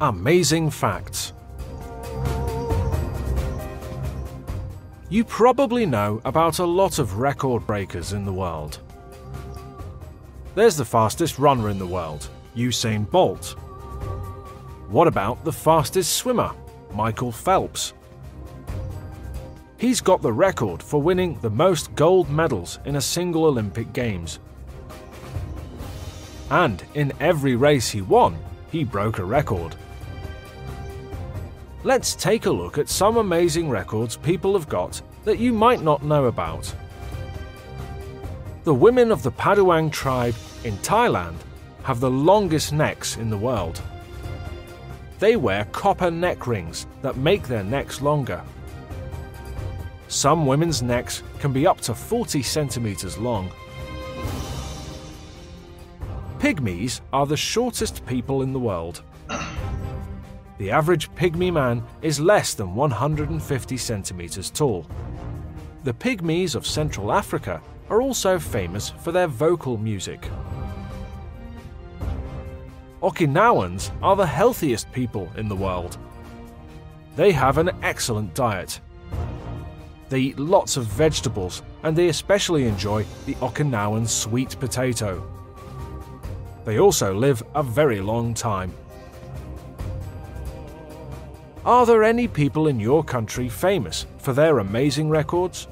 Amazing Facts You probably know about a lot of record breakers in the world. There's the fastest runner in the world, Usain Bolt. What about the fastest swimmer, Michael Phelps? He's got the record for winning the most gold medals in a single Olympic Games. And in every race he won, he broke a record. Let's take a look at some amazing records people have got that you might not know about. The women of the Padaung tribe in Thailand have the longest necks in the world. They wear copper neck rings that make their necks longer. Some women's necks can be up to 40 centimeters long. Pygmies are the shortest people in the world. The average pygmy man is less than 150 centimeters tall. The Pygmies of Central Africa are also famous for their vocal music. Okinawans are the healthiest people in the world. They have an excellent diet. They eat lots of vegetables and they especially enjoy the Okinawan sweet potato. They also live a very long time. Are there any people in your country famous for their amazing records?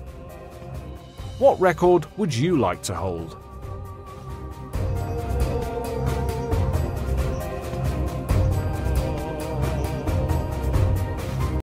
What record would you like to hold?